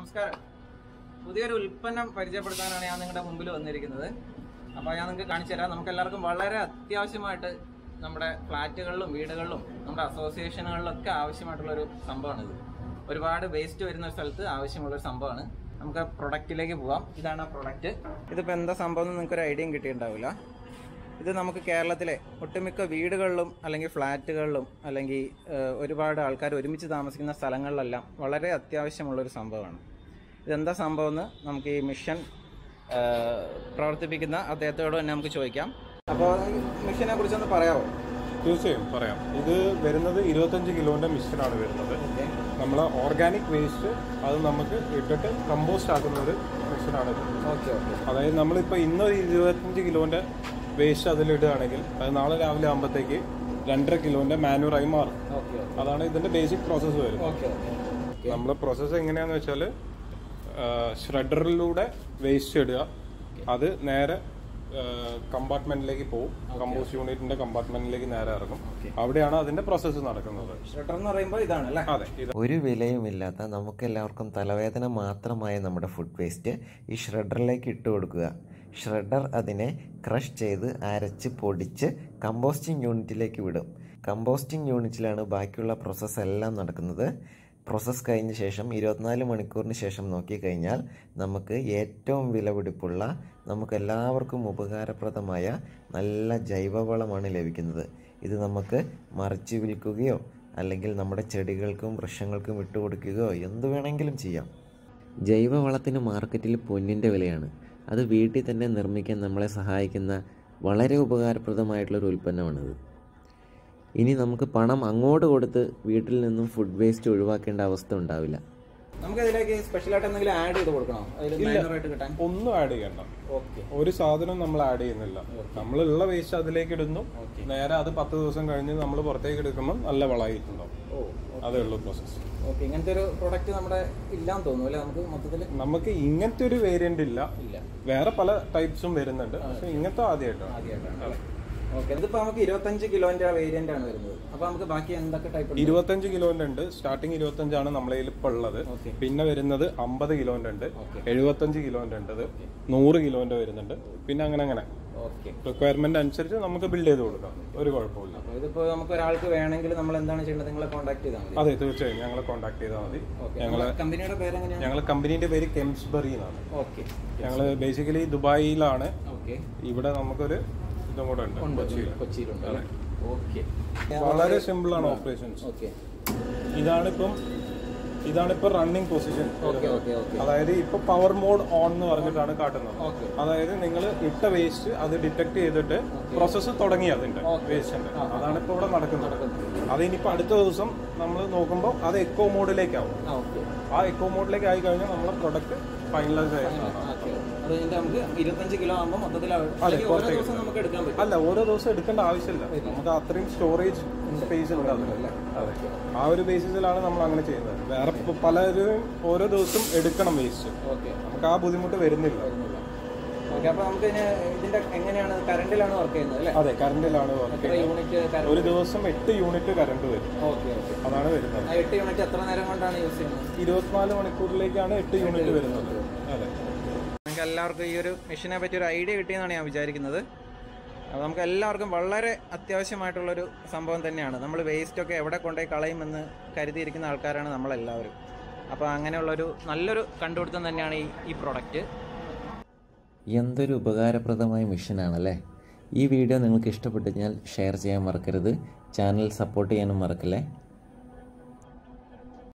നമസ്കാരം. പുതിയൊരു ഉൽപ്പന്നം പരിചയപ്പെടുത്താനാണ് ഞാൻ നിങ്ങളുടെ മുമ്പിൽ വന്നിരിക്കുന്നത്. അപ്പോൾ ഞാൻ നിങ്ങൾക്ക് കാണിച്ചു തരാം. നമുക്ക് എല്ലാവർക്കും വളരെ അത്യാവശ്യമായിട്ട് നമ്മുടെ ഫ്ലാറ്റുകളിലും വീടുകളിലും നമ്മുടെ അസോസിയേഷനുകളിലൊക്കെ ആവശ്യമായിട്ടുള്ളൊരു സംഭവമാണിത്. ഒരുപാട് വേസ്റ്റ് വരുന്ന സ്ഥലത്ത് ആവശ്യമുള്ളൊരു സംഭവമാണ്. നമുക്ക് പ്രൊഡക്റ്റിലേക്ക് പോവാം. ഇതാണ് ആ പ്രൊഡക്റ്റ്. ഇതിപ്പോൾ എന്താ സംഭവം എന്ന് നിങ്ങൾക്കൊരു ഐഡിയയും കിട്ടിയിട്ടുണ്ടാവില്ല. ഇത് നമുക്ക് കേരളത്തിലെ ഒട്ടുമിക്ക വീടുകളിലും അല്ലെങ്കിൽ ഫ്ലാറ്റുകളിലും അല്ലെങ്കിൽ ഒരുപാട് ആൾക്കാർ ഒരുമിച്ച് താമസിക്കുന്ന സ്ഥലങ്ങളിലെല്ലാം വളരെ അത്യാവശ്യമുള്ളൊരു സംഭവമാണ്. ഇതെന്താ സംഭവം എന്ന് നമുക്ക് ഈ മിഷൻ പ്രവർത്തിപ്പിക്കുന്ന അദ്ദേഹത്തോട് തന്നെ നമുക്ക് ചോദിക്കാം. അപ്പോൾ മിഷനെ കുറിച്ചൊന്ന് പറയാമോ തീർച്ചയായും പറയാം. ഇത് വരുന്നത് ഇരുപത്തഞ്ച് കിലോന്റെ മിഷനാണ് വരുന്നത്. നമ്മൾ ഓർഗാനിക് വേസ്റ്റ് അത് നമുക്ക് ഇട്ടിട്ട് കമ്പോസ്റ്റ് ആക്കുന്ന ഒരു മിഷനാണ് ഇത്. ഓക്കെ അതായത് നമ്മളിപ്പോൾ ഇന്നൊരു ഇരുപത്തഞ്ച് കിലോന്റെ വേസ്റ്റ് അതിലിടുകയാണെങ്കിൽ അത് നാളെ രാവിലെ ആകുമ്പോഴത്തേക്ക് രണ്ടര കിലോന്റെ മാനുവറായി മാറും. അതാണ് ഇതിന്റെ ബേസിക് പ്രോസസ്സ് വരുന്നത്. നമ്മളെ പ്രോസസ്സ് എങ്ങനെയാണെന്ന് വെച്ചാൽ ഷ്രെഡറിലൂടെ വേസ്റ്റ് ഇടുക. അത് നേരെ കമ്പാർട്ട്മെന്റിലേക്ക് പോകും കമ്പോസ്റ്റ് യൂണിറ്റിന്റെ കമ്പാർട്ട്മെന്റിലേക്ക് നേരെ ഇറങ്ങും. അവിടെയാണ് അതിന്റെ പ്രോസസ്സ് നടക്കുന്നത്. ഷട്ടർ എന്ന് പറയുമ്പോൾ ഇതാണ് അല്ലേ? അതെ ഒരു വിലയുമില്ലാത്ത നമുക്കെല്ലാവർക്കും തലവേദന മാത്രമായ നമ്മുടെ ഫുഡ് വേസ്റ്റ് ഈ ഷ്രെഡറിലേക്ക് ഇട്ട് കൊടുക്കുക. ഷ്രെഡർ അതിനെ ക്രഷ് ചെയ്ത് അരച്ച് പൊടിച്ച് കമ്പോസ്റ്റിംഗ് യൂണിറ്റിലേക്ക് വിടും. കമ്പോസ്റ്റിംഗ് യൂണിറ്റിലാണ് ബാക്കിയുള്ള പ്രോസസ്സ് എല്ലാം നടക്കുന്നത്. പ്രോസസ്സ് കഴിഞ്ഞ ശേഷം ഇരുപത്തിനാല് മണിക്കൂറിന് ശേഷം നോക്കിക്കഴിഞ്ഞാൽ നമുക്ക് ഏറ്റവും വിലപിടിപ്പുള്ള നമുക്ക് എല്ലാവർക്കും ഉപകാരപ്രദമായ നല്ല ജൈവവളമാണ് ലഭിക്കുന്നത്. ഇത് നമുക്ക് മറിച്ച് വിൽക്കുകയോ അല്ലെങ്കിൽ നമ്മുടെ ചെടികൾക്കും വൃക്ഷങ്ങൾക്കും ഇട്ടുകൊടുക്കുകയോ എന്തു വേണമെങ്കിലും ചെയ്യാം. ജൈവവളത്തിന് മാർക്കറ്റിൽ പൊന്നിന്റെ വിലയാണ്. അത് വീട്ടിൽ തന്നെ നിർമ്മിക്കാൻ നമ്മളെ സഹായിക്കുന്ന വളരെ ഉപകാരപ്രദമായിട്ടുള്ളൊരു ഉൽപ്പന്നമാണിത്. ഇനി നമുക്ക് പണം അങ്ങോട്ട് കൊടുത്ത് വീട്ടിൽ നിന്നും ഫുഡ് വേസ്റ്റ് ഒഴിവാക്കേണ്ട അവസ്ഥ ഉണ്ടാവില്ല. നമുക്ക് സ്പെഷ്യൽ സ്പെഷ്യലായിട്ട് എന്തെങ്കിലും ആഡ് ചെയ്ത് കൊടുക്കണോ? കിട്ടാൻ? ഒന്നും ആഡ് ചെയ്യണ്ട. ഓക്കെ ഒരു സാധനം നമ്മൾ ആഡ് ചെയ്യുന്നില്ല. നമ്മളുള്ള വേസ്റ്റ് അതിലേക്ക് ഇടുന്നു. നേരെ അത് പത്ത് ദിവസം കഴിഞ്ഞ് നമ്മൾ പുറത്തേക്ക് എടുക്കുമ്പോൾ നല്ല വളമായിട്ടുണ്ടാവും ഓ അതേ ഉള്ളൂ പ്രോസസ് ഓക്കെ ഇങ്ങനത്തെ ഒരു പ്രൊഡക്റ്റ് നമ്മുടെ ഇല്ലാന്ന് തോന്നുന്നു അല്ലേ നമുക്ക് മൊത്തത്തിൽ നമുക്ക് ഇങ്ങനത്തെ ഒരു വേരിയന്റ് ഇല്ല. ഇല്ല. വേറെ പല ടൈപ്സും വരുന്നുണ്ട്. പക്ഷെ ഇങ്ങനത്തെ ആദ്യമായിട്ടാണ്. ആദ്യമായിട്ടാണ് ഇതിപ്പോ നമുക്ക് ഇരുപത്തഞ്ച് കിലോന്റെ വേരിയന്റ് ആണ് വരുന്നത്. അപ്പൊ നമുക്ക് ബാക്കി എന്തൊക്കെ ടൈപ്പ് ഉണ്ട്? ഇരുപത്തഞ്ച് കിലോന്റെ ഉണ്ട്. സ്റ്റാർട്ടിങ് ഇരുപത്തഞ്ചാണ് നമ്മളെ ഇപ്പൊ ഉള്ളത്. പിന്നെ വരുന്നത് അമ്പത് കിലോന്റെ ഉണ്ട്. എഴുപത്തഞ്ച് കിലോന്റെ ഉണ്ട് നൂറ് കിലോന്റെ വരുന്നുണ്ട്. പിന്നെ അങ്ങനെ അങ്ങനെ. റിക്വയർമെന്റ് അനുസരിച്ച് നമുക്ക് ബിൽഡ് ചെയ്ത് കൊടുക്കാം. ഒരു കുഴപ്പമില്ല ഇതിപ്പോ നമുക്ക് ഒരാൾക്ക് വേണമെങ്കിൽ നമ്മൾ എന്താണ് ചെയ്യേണ്ടത്? നിങ്ങളെ കോൺടാക്ട് ചെയ്താൽ മതി. അതെ തീർച്ചയായും. ഞങ്ങളെ കോൺടാക്ട് ചെയ്താൽ മതി. ഞങ്ങളെ കമ്പനിയുടെ പേര് ഞങ്ങളെ കമ്പനിയുടെ പേര് കെംസ്ബറി എന്നാണ്. ഓക്കെ. ഞങ്ങൾ ബേസിക്കലി ദുബായിലാണ്. ഓക്കെ. ഇവിടെ നമുക്കൊരു ഇതും കൂടെ ഉണ്ട്. കൊച്ചിയിലുണ്ട്. ഓക്കെ. വളരെ സിമ്പിൾ ആണ് ഓപ്പറേഷൻസ് ഓക്കെ. ഇതാണിപ്പം ഇതാണിപ്പോ റണ്ണിങ് പൊസിഷൻ അതായത് ഇപ്പൊ പവർ മോഡ് ഓൺ എന്ന് പറഞ്ഞിട്ടാണ് കാട്ടുന്നത്. അതായത് നിങ്ങൾ ഇട്ട വേസ്റ്റ് അത് ഡിറ്റക്ട് ചെയ്തിട്ട് പ്രോസസ്സ് തുടങ്ങി അതിന്റെ വേസ്റ്റിന്റെ അതാണ് ഇപ്പൊ ഇവിടെ നടക്കുന്നത്. അത് ഇനിയിപ്പോ അടുത്ത ദിവസം നമ്മൾ നോക്കുമ്പോൾ അത് എക്കോ മോഡിലേക്കാവും ആ എക്കോ മോഡിലേക്ക് ആയി കഴിഞ്ഞാൽ നമ്മളെ പ്രൊഡക്റ്റ് ഫൈനലൈസ് ആയിരിക്കും ഓക്കെ നമുക്ക് ഇരുപത്തഞ്ച് കിലോ ആകുമ്പോൾ മൊത്തത്തിൽ ഓരോ ദിവസം നമുക്ക് എടുക്കാൻ പറ്റും. അല്ല ഓരോ ദിവസം എടുക്കേണ്ട ആവശ്യമില്ല. നമുക്ക് അത്രയും സ്റ്റോറേജ് സ്പേസ് ഉണ്ട് അതിൽ അതെ. ആ ഒരു ബേസിസിലാണ് നമ്മൾ അങ്ങനെ ചെയ്യുന്നത്. വേറെ പലരും ഓരോ ദിവസം എടുക്കണം വേസ്റ്റ് ഓക്കെ. നമുക്ക് ആ ബുദ്ധിമുട്ട് വരുന്നില്ല. അതെ കറണ്ടിലാണ് ഒരു ദിവസം എട്ട് യൂണിറ്റ് കറണ്ട് വരും. അതാണ് വരുന്നത്. എട്ട് യൂണിറ്റ് എത്ര നേരം കൊണ്ടാണ് യൂസ് ചെയ്യുന്നത്? ഇരുപത്തിനാല് മണിക്കൂറിലേക്കാണ് എട്ട് യൂണിറ്റ് വരുന്നത്. അതെ. നിങ്ങൾക്ക് എല്ലാവർക്കും ഈ ഒരു മെഷീനെ പറ്റി ഒരു ഐഡിയ കിട്ടിയെന്നാണ് ഞാൻ വിചാരിക്കുന്നത്. അപ്പോൾ നമുക്ക് എല്ലാവർക്കും വളരെ അത്യാവശ്യമായിട്ടുള്ളൊരു സംഭവം തന്നെയാണ്. നമ്മൾ വേസ്റ്റൊക്കെ എവിടെ കൊണ്ടുപോയി കളയുമെന്ന് കരുതിയിരിക്കുന്ന ആൾക്കാരാണ് നമ്മളെല്ലാവരും. അപ്പോൾ അങ്ങനെയുള്ളൊരു നല്ലൊരു കണ്ടുപിടുത്തം തന്നെയാണ് ഈ ഈ പ്രൊഡക്റ്റ് എന്തൊരു ഉപകാരപ്രദമായ മെഷീനാണല്ലേ ഈ വീഡിയോ നിങ്ങൾക്ക് ഇഷ്ടപ്പെട്ടു കഴിഞ്ഞാൽ ഷെയർ ചെയ്യാൻ മറക്കരുത്. ചാനൽ സപ്പോർട്ട് ചെയ്യാനും മറക്കല്ലേ?